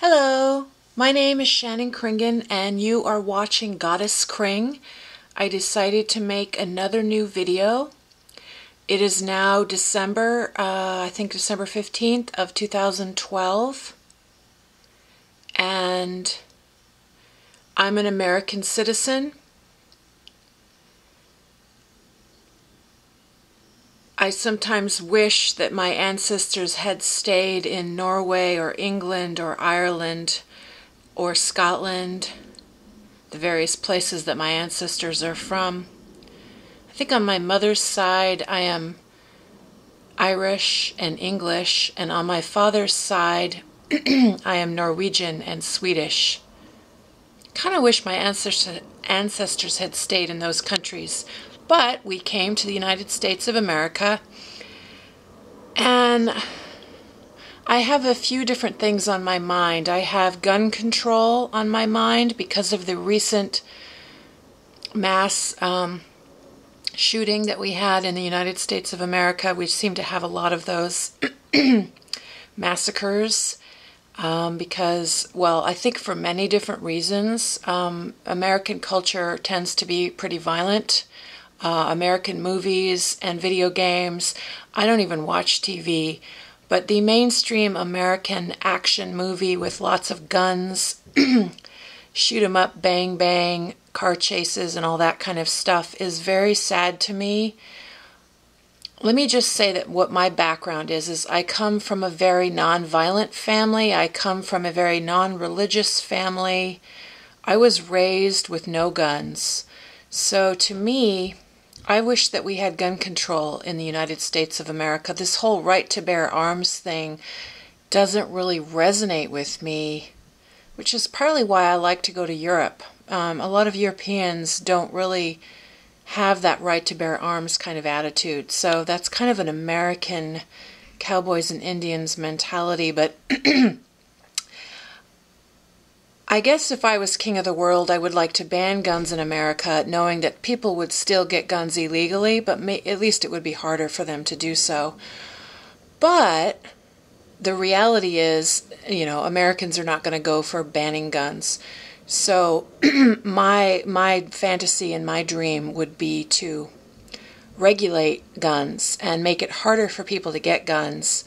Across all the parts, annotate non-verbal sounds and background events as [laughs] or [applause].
Hello, my name is Shannon Kringen and you are watching Goddess Kring. I decided to make another new video. It is now December, uh, I think December 15th of 2012 and I'm an American citizen. I sometimes wish that my ancestors had stayed in Norway or England or Ireland or Scotland, the various places that my ancestors are from. I think on my mother's side I am Irish and English, and on my father's side [clears throat] I am Norwegian and Swedish. Kind of wish my ancestors ancestors had stayed in those countries. But we came to the United States of America, and I have a few different things on my mind. I have gun control on my mind because of the recent mass um, shooting that we had in the United States of America. We seem to have a lot of those [clears throat] massacres. Um, because, well, I think for many different reasons, um, American culture tends to be pretty violent uh, American movies and video games. I don't even watch TV, but the mainstream American action movie with lots of guns, [clears throat] shoot 'em up, bang bang, car chases, and all that kind of stuff is very sad to me. Let me just say that what my background is is I come from a very non-violent family. I come from a very non-religious family. I was raised with no guns. So to me, I wish that we had gun control in the United States of America. This whole right to bear arms thing doesn't really resonate with me, which is partly why I like to go to Europe. Um, a lot of Europeans don't really have that right to bear arms kind of attitude. So that's kind of an American cowboys and Indians mentality, but [clears throat] I guess if I was king of the world, I would like to ban guns in America, knowing that people would still get guns illegally, but may, at least it would be harder for them to do so. But the reality is, you know, Americans are not going to go for banning guns. So [clears throat] my my fantasy and my dream would be to regulate guns and make it harder for people to get guns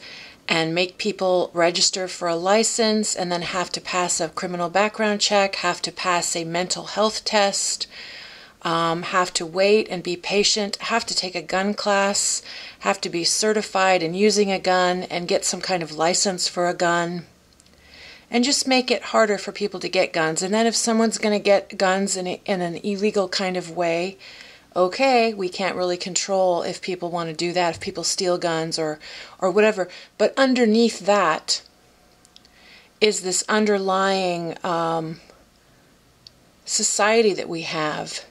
and make people register for a license and then have to pass a criminal background check, have to pass a mental health test, um, have to wait and be patient, have to take a gun class, have to be certified in using a gun and get some kind of license for a gun. And just make it harder for people to get guns. And then, if someone's going to get guns in, a, in an illegal kind of way, okay, we can't really control if people want to do that, if people steal guns or, or whatever. But underneath that is this underlying um, society that we have.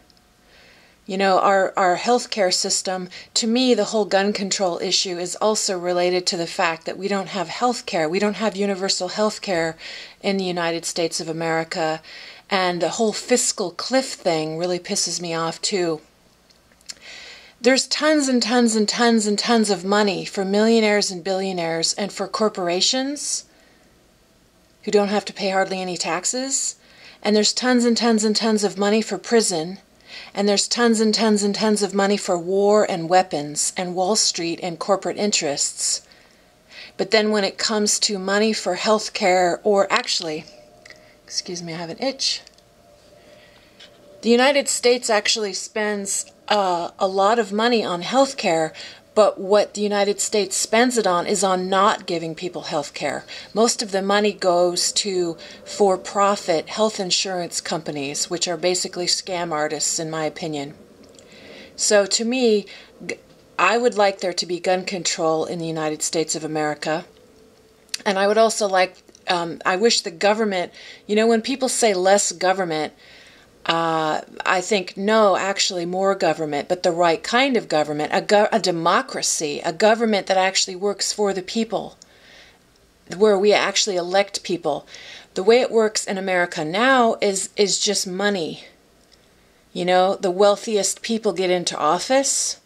You know, our, our healthcare system, to me, the whole gun control issue is also related to the fact that we don't have health care. We don't have universal health care in the United States of America. And the whole fiscal cliff thing really pisses me off, too. There's tons and tons and tons and tons of money for millionaires and billionaires and for corporations who don't have to pay hardly any taxes. And there's tons and tons and tons of money for prison. And there's tons and tons and tons of money for war and weapons and Wall Street and corporate interests. But then when it comes to money for health care, or actually, excuse me, I have an itch. The United States actually spends uh, a lot of money on health care, but what the United States spends it on is on not giving people health care. Most of the money goes to for profit health insurance companies, which are basically scam artists, in my opinion. So to me, I would like there to be gun control in the United States of America. And I would also like, um, I wish the government, you know, when people say less government, uh, I think no, actually more government, but the right kind of government, a, go- a democracy, a government that actually works for the people, where we actually elect people. The way it works in America now is is just money. You know, the wealthiest people get into office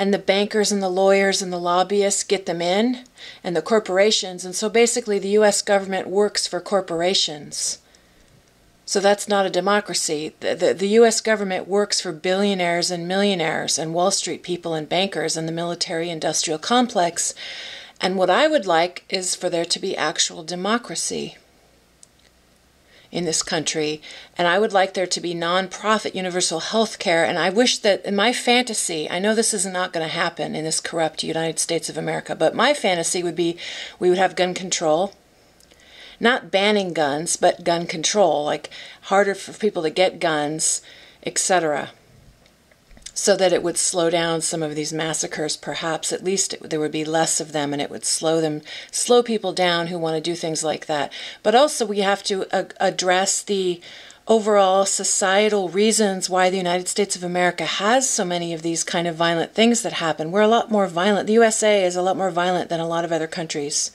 and the bankers and the lawyers and the lobbyists get them in, and the corporations. And so basically, the US government works for corporations. So that's not a democracy. The, the, the, US government works for billionaires and millionaires and Wall Street people and bankers and the military industrial complex. And what I would like is for there to be actual democracy in this country. And I would like there to be non-profit universal health care. And I wish that in my fantasy, I know this is not going to happen in this corrupt United States of America, but my fantasy would be we would have gun control not banning guns, but gun control, like harder for people to get guns, etc. So that it would slow down some of these massacres, perhaps at least it, there would be less of them, and it would slow them, slow people down who want to do things like that. But also, we have to uh, address the overall societal reasons why the United States of America has so many of these kind of violent things that happen. We're a lot more violent. The USA is a lot more violent than a lot of other countries.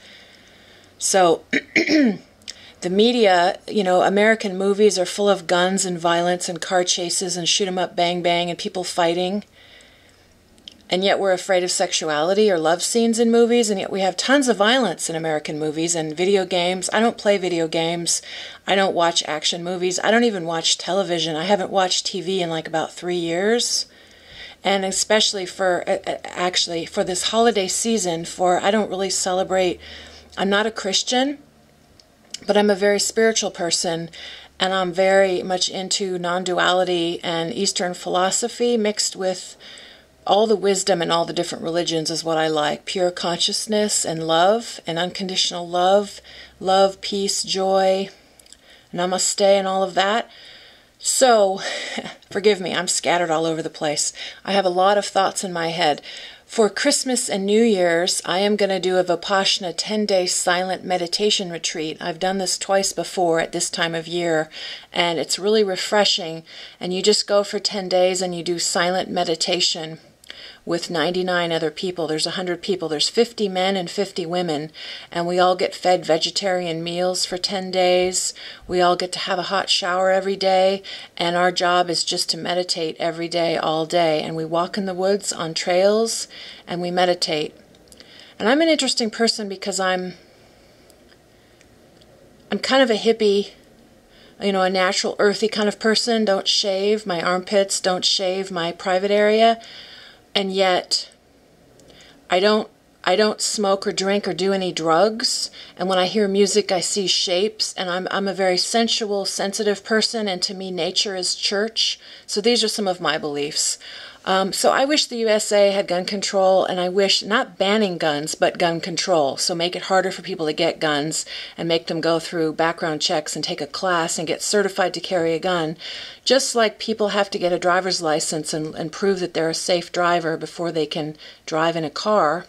So [clears throat] the media, you know, American movies are full of guns and violence and car chases and shoot 'em up, bang bang, and people fighting. And yet we're afraid of sexuality or love scenes in movies, and yet we have tons of violence in American movies and video games. I don't play video games. I don't watch action movies. I don't even watch television. I haven't watched TV in like about three years. And especially for, actually, for this holiday season, for I don't really celebrate I'm not a Christian, but I'm a very spiritual person and I'm very much into non duality and Eastern philosophy mixed with all the wisdom and all the different religions is what I like. Pure consciousness and love and unconditional love, love, peace, joy, namaste, and all of that. So, [laughs] forgive me, I'm scattered all over the place. I have a lot of thoughts in my head. For Christmas and New Year's, I am going to do a Vipassana 10 day silent meditation retreat. I've done this twice before at this time of year, and it's really refreshing. And you just go for 10 days and you do silent meditation with 99 other people. There's 100 people. There's 50 men and 50 women, and we all get fed vegetarian meals for 10 days. We all get to have a hot shower every day, and our job is just to meditate every day, all day. And we walk in the woods on trails and we meditate. And I'm an interesting person because I'm I'm kind of a hippie you know, a natural earthy kind of person. Don't shave my armpits, don't shave my private area and yet I don't I don't smoke or drink or do any drugs. And when I hear music, I see shapes. And I'm, I'm a very sensual, sensitive person. And to me, nature is church. So these are some of my beliefs. Um, so I wish the USA had gun control, and I wish not banning guns, but gun control. So make it harder for people to get guns and make them go through background checks and take a class and get certified to carry a gun. Just like people have to get a driver's license and, and prove that they're a safe driver before they can drive in a car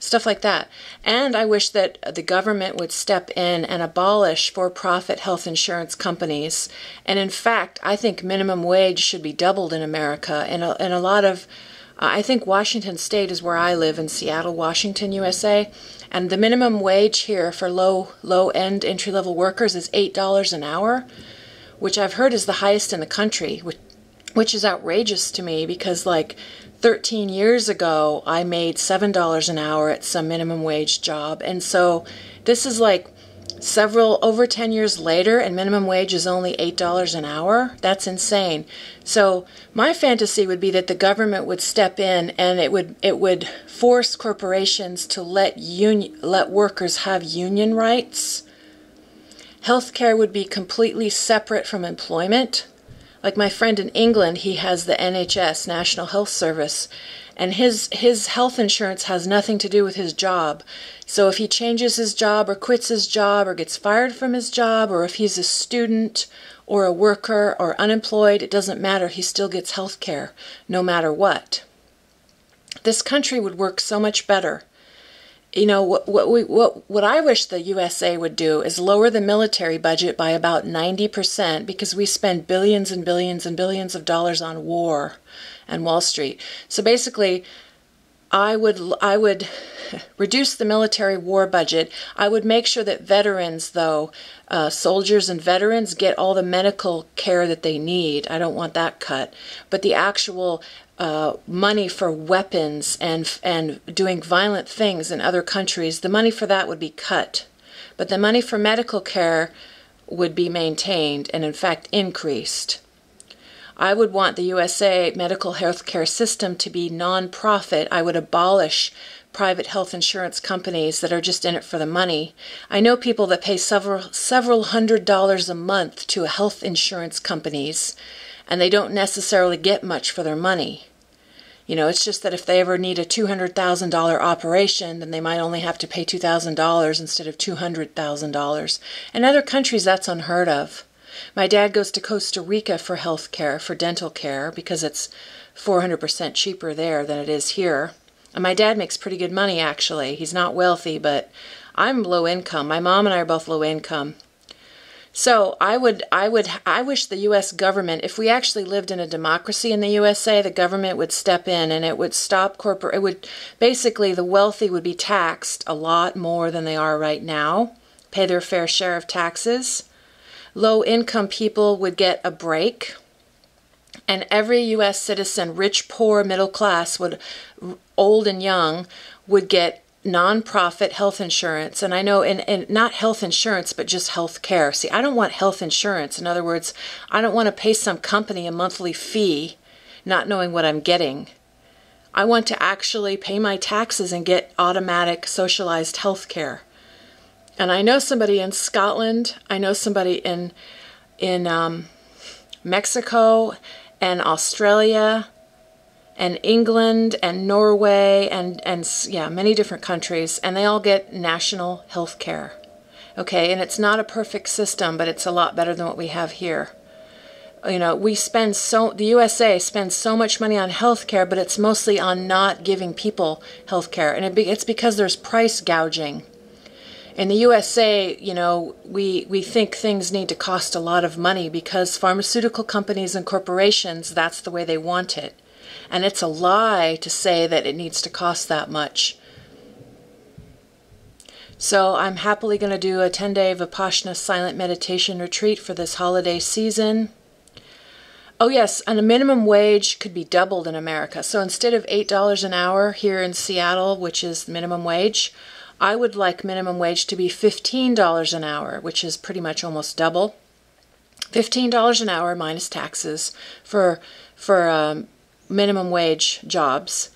stuff like that. And I wish that the government would step in and abolish for profit health insurance companies. And in fact, I think minimum wage should be doubled in America. And a, and a lot of, uh, I think Washington State is where I live in Seattle, Washington, USA. And the minimum wage here for low low end entry level workers is eight dollars an hour, which I've heard is the highest in the country, which, which is outrageous to me because like 13 years ago, I made $7 an hour at some minimum wage job. And so this is like several, over 10 years later, and minimum wage is only $8 an hour. That's insane. So my fantasy would be that the government would step in and it would, it would force corporations to let union, let workers have union rights. Healthcare would be completely separate from employment. Like my friend in England, he has the NHS, National Health Service, and his his health insurance has nothing to do with his job. So if he changes his job or quits his job or gets fired from his job or if he's a student or a worker or unemployed, it doesn't matter. He still gets health care no matter what. This country would work so much better you know what what we what what I wish the USA would do is lower the military budget by about 90% because we spend billions and billions and billions of dollars on war and Wall Street. So basically I would I would [laughs] reduce the military war budget. I would make sure that veterans, though, uh, soldiers and veterans, get all the medical care that they need. I don't want that cut. But the actual uh, money for weapons and and doing violent things in other countries, the money for that would be cut, but the money for medical care would be maintained and in fact increased. I would want the USA medical health care system to be non-profit. I would abolish private health insurance companies that are just in it for the money. I know people that pay several several hundred dollars a month to health insurance companies and they don't necessarily get much for their money. You know, it's just that if they ever need a $200,000 operation, then they might only have to pay $2,000 instead of $200,000. In other countries, that's unheard of. My dad goes to Costa Rica for health care, for dental care, because it's 400% cheaper there than it is here. And my dad makes pretty good money, actually. He's not wealthy, but I'm low income. My mom and I are both low income. So I would, I would, I wish the U.S. government, if we actually lived in a democracy in the USA, the government would step in and it would stop corporate. It would basically the wealthy would be taxed a lot more than they are right now, pay their fair share of taxes. Low income people would get a break, and every U.S. citizen, rich, poor, middle class, would, old and young, would get nonprofit health insurance and i know and, and not health insurance but just health care. See i don't want health insurance. In other words i don't want to pay some company a monthly fee not knowing what i'm getting. I want to actually pay my taxes and get automatic socialized health care. And i know somebody in scotland i know somebody in in um, mexico and australia and England and Norway and, and yeah, many different countries, and they all get national health care. Okay, and it's not a perfect system, but it's a lot better than what we have here. You know, we spend so, the USA spends so much money on health care, but it's mostly on not giving people health care. And it be, it's because there's price gouging. In the USA, you know, we, we think things need to cost a lot of money because pharmaceutical companies and corporations, that's the way they want it. And it's a lie to say that it needs to cost that much. So I'm happily going to do a 10 day Vipassana silent meditation retreat for this holiday season. Oh, yes, and a minimum wage could be doubled in America. So instead of $8 an hour here in Seattle, which is minimum wage, I would like minimum wage to be $15 an hour, which is pretty much almost double. $15 an hour minus taxes for for um, minimum wage jobs.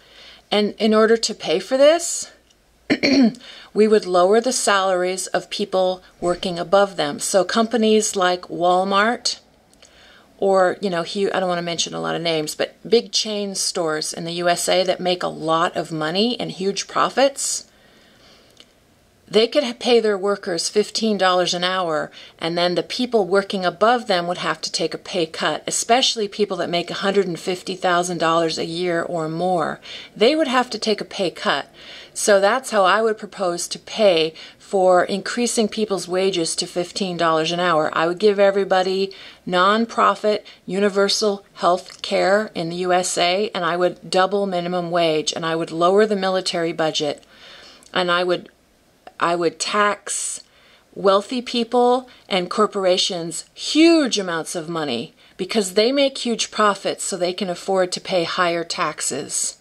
And in order to pay for this, [clears throat] we would lower the salaries of people working above them. So companies like Walmart or, you know, I don't want to mention a lot of names, but big chain stores in the USA that make a lot of money and huge profits they could pay their workers $15 an hour, and then the people working above them would have to take a pay cut, especially people that make $150,000 a year or more. They would have to take a pay cut. So that's how I would propose to pay for increasing people's wages to $15 an hour. I would give everybody nonprofit universal health care in the USA, and I would double minimum wage, and I would lower the military budget, and I would I would tax wealthy people and corporations huge amounts of money because they make huge profits so they can afford to pay higher taxes.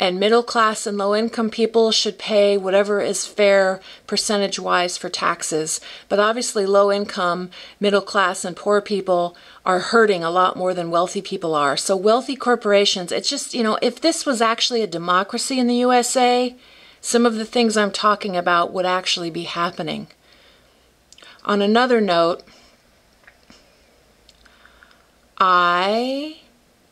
And middle class and low income people should pay whatever is fair percentage wise for taxes. But obviously, low income, middle class, and poor people are hurting a lot more than wealthy people are. So, wealthy corporations, it's just, you know, if this was actually a democracy in the USA, some of the things I'm talking about would actually be happening. On another note, I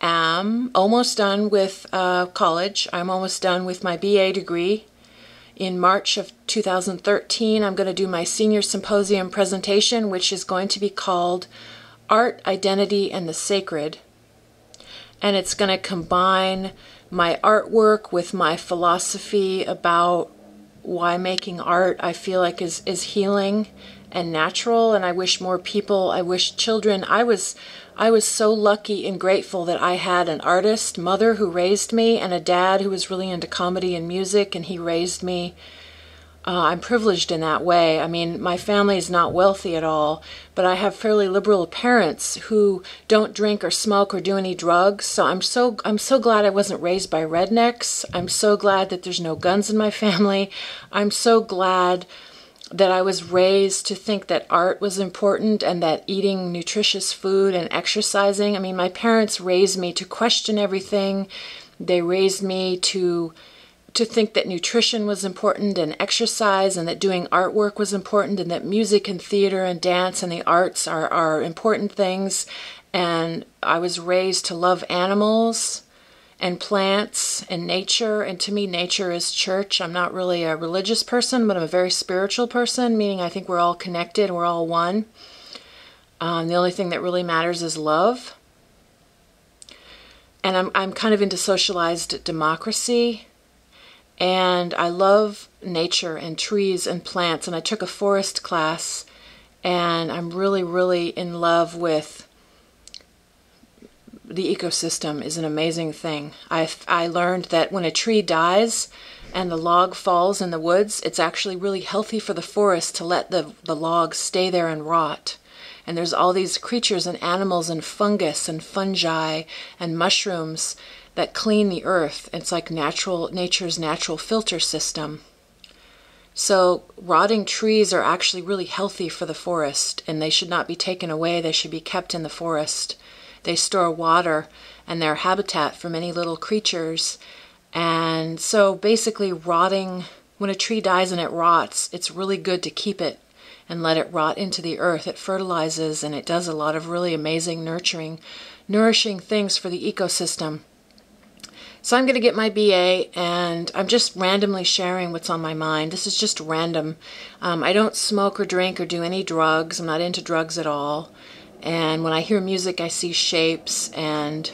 am almost done with uh, college. I'm almost done with my BA degree. In March of 2013, I'm going to do my senior symposium presentation, which is going to be called Art, Identity, and the Sacred. And it's going to combine my artwork with my philosophy about why making art I feel like is, is healing and natural and I wish more people I wish children I was I was so lucky and grateful that I had an artist mother who raised me and a dad who was really into comedy and music and he raised me uh, I'm privileged in that way. I mean, my family is not wealthy at all, but I have fairly liberal parents who don't drink or smoke or do any drugs. So I'm so I'm so glad I wasn't raised by rednecks. I'm so glad that there's no guns in my family. I'm so glad that I was raised to think that art was important and that eating nutritious food and exercising. I mean, my parents raised me to question everything. They raised me to to think that nutrition was important and exercise and that doing artwork was important and that music and theater and dance and the arts are, are important things. And I was raised to love animals and plants and nature. And to me, nature is church. I'm not really a religious person, but I'm a very spiritual person, meaning I think we're all connected, we're all one. Um, the only thing that really matters is love. And I'm, I'm kind of into socialized democracy and I love nature and trees and plants. And I took a forest class, and I'm really, really in love with the ecosystem. is an amazing thing. I I learned that when a tree dies and the log falls in the woods, it's actually really healthy for the forest to let the the log stay there and rot. And there's all these creatures and animals and fungus and fungi and mushrooms that clean the earth. It's like natural nature's natural filter system. So rotting trees are actually really healthy for the forest and they should not be taken away. They should be kept in the forest. They store water and they're habitat for many little creatures. And so basically rotting when a tree dies and it rots, it's really good to keep it and let it rot into the earth. It fertilizes and it does a lot of really amazing nurturing nourishing things for the ecosystem. So I'm going to get my BA and I'm just randomly sharing what's on my mind. This is just random. Um, I don't smoke or drink or do any drugs. I'm not into drugs at all. And when I hear music, I see shapes and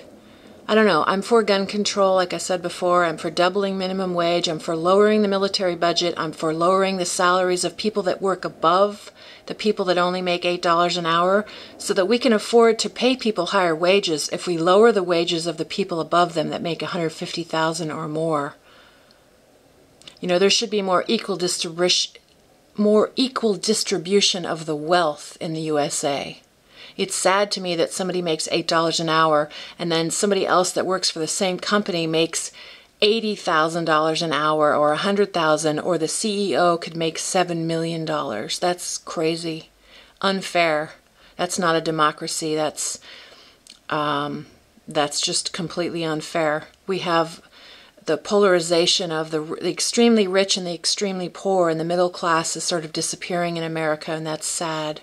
I don't know. I'm for gun control, like I said before. I'm for doubling minimum wage. I'm for lowering the military budget. I'm for lowering the salaries of people that work above the people that only make $8 an hour so that we can afford to pay people higher wages if we lower the wages of the people above them that make 150,000 or more. You know, there should be more equal distribution more equal distribution of the wealth in the USA. It's sad to me that somebody makes $8 an hour and then somebody else that works for the same company makes $80,000 an hour or 100,000 or the CEO could make 7 million dollars. That's crazy. Unfair. That's not a democracy. That's um, that's just completely unfair. We have the polarization of the, the, extremely rich and the extremely poor, and the middle class is sort of disappearing in America, and that's sad.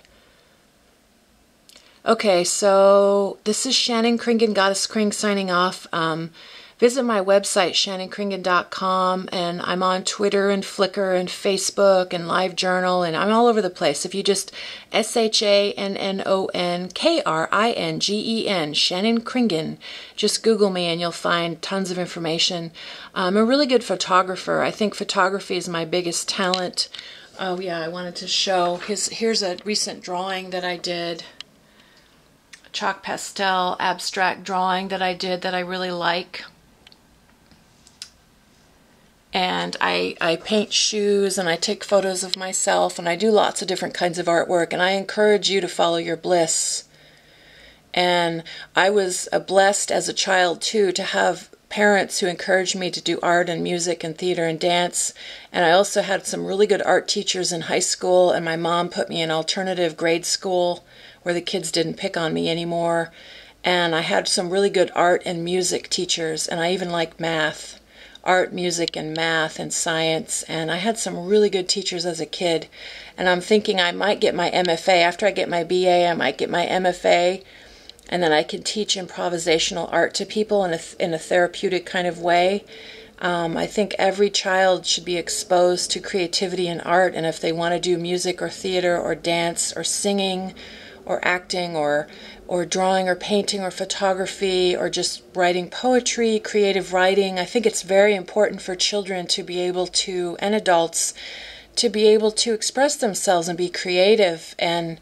Okay, so this is Shannon Kringen, Goddess Kring, signing off. Um, visit my website, shannonkringen.com, and I'm on Twitter and Flickr and Facebook and LiveJournal, and I'm all over the place. If you just S H A N N O N K R I N G E N, Shannon Kringen, just Google me and you'll find tons of information. I'm a really good photographer. I think photography is my biggest talent. Oh, yeah, I wanted to show. His, here's a recent drawing that I did chalk pastel abstract drawing that I did that I really like and I, I paint shoes and I take photos of myself and I do lots of different kinds of artwork and I encourage you to follow your bliss. And I was blessed as a child too to have parents who encouraged me to do art and music and theater and dance. And I also had some really good art teachers in high school and my mom put me in alternative grade school where the kids didn't pick on me anymore. And I had some really good art and music teachers and I even liked math art, music, and math and science. And I had some really good teachers as a kid. And I'm thinking I might get my MFA. After I get my BA, I might get my MFA. And then I can teach improvisational art to people in a, in a therapeutic kind of way. Um, I think every child should be exposed to creativity and art. And if they want to do music or theater or dance or singing or acting or or drawing or painting or photography or just writing poetry, creative writing. I think it's very important for children to be able to, and adults, to be able to express themselves and be creative. And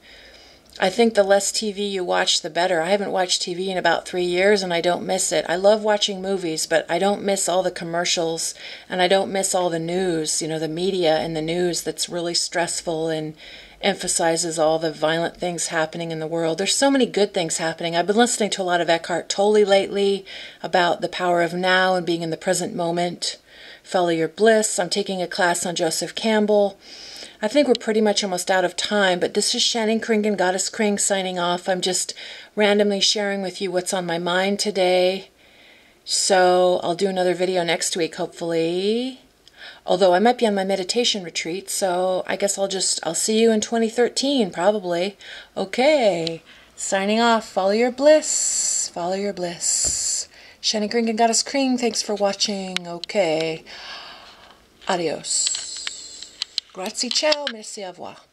I think the less TV you watch, the better. I haven't watched TV in about three years and I don't miss it. I love watching movies, but I don't miss all the commercials and I don't miss all the news, you know, the media and the news that's really stressful and emphasizes all the violent things happening in the world. There's so many good things happening. I've been listening to a lot of Eckhart Tolle lately about the power of now and being in the present moment. Follow your bliss. I'm taking a class on Joseph Campbell. I think we're pretty much almost out of time, but this is Shannon Kringen, Goddess Kring, signing off. I'm just randomly sharing with you what's on my mind today. So I'll do another video next week, hopefully. Although I might be on my meditation retreat, so I guess I'll just, I'll see you in 2013, probably. Okay, signing off. Follow your bliss. Follow your bliss. Shannon Kringen, Goddess Kring, thanks for watching. Okay. Adios. Grazie, ciao, merci, au revoir.